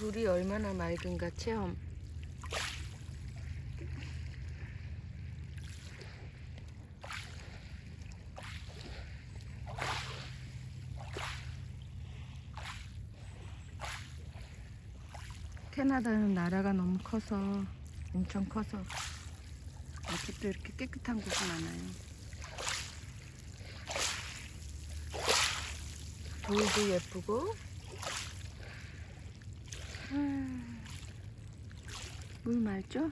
물이 얼마나 맑은가 체험. 캐나다는 나라가 너무 커서 엄청 커서 아직도 이렇게 깨끗한 곳이 많아요. 돌도 예쁘고 물 맑죠?